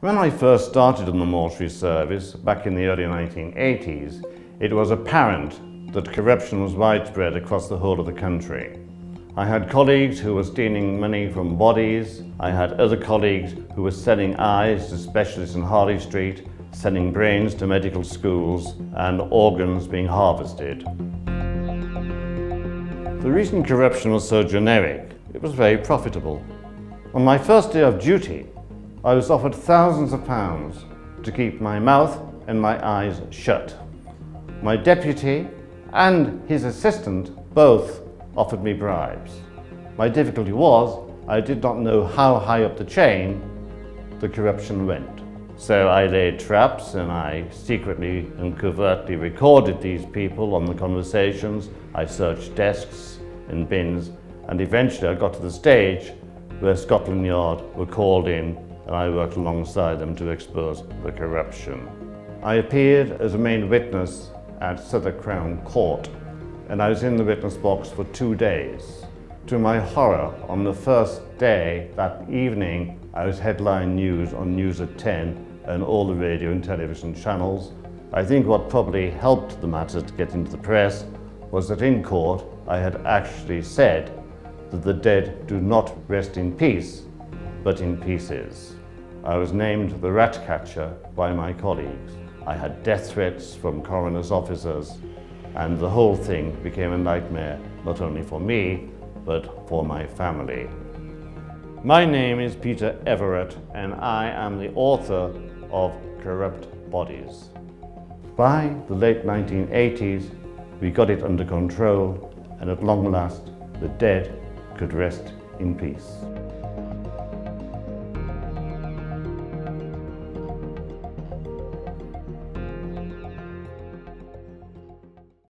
When I first started in the mortuary service back in the early 1980s, it was apparent that corruption was widespread across the whole of the country. I had colleagues who were stealing money from bodies. I had other colleagues who were selling eyes to specialists in Harley Street, selling brains to medical schools, and organs being harvested. The reason corruption was so generic, it was very profitable. On my first day of duty, I was offered thousands of pounds to keep my mouth and my eyes shut. My deputy and his assistant both offered me bribes. My difficulty was I did not know how high up the chain the corruption went. So I laid traps and I secretly and covertly recorded these people on the conversations. I searched desks and bins and eventually I got to the stage where Scotland Yard were called in and I worked alongside them to expose the corruption. I appeared as a main witness at Southwark Crown Court and I was in the witness box for two days. To my horror, on the first day that evening, I was headline news on News at 10 and all the radio and television channels. I think what probably helped the matter to get into the press was that in court I had actually said that the dead do not rest in peace, but in pieces. I was named the rat catcher by my colleagues. I had death threats from coroner's officers, and the whole thing became a nightmare, not only for me, but for my family. My name is Peter Everett, and I am the author of Corrupt Bodies. By the late 1980s, we got it under control, and at long last, the dead could rest in peace.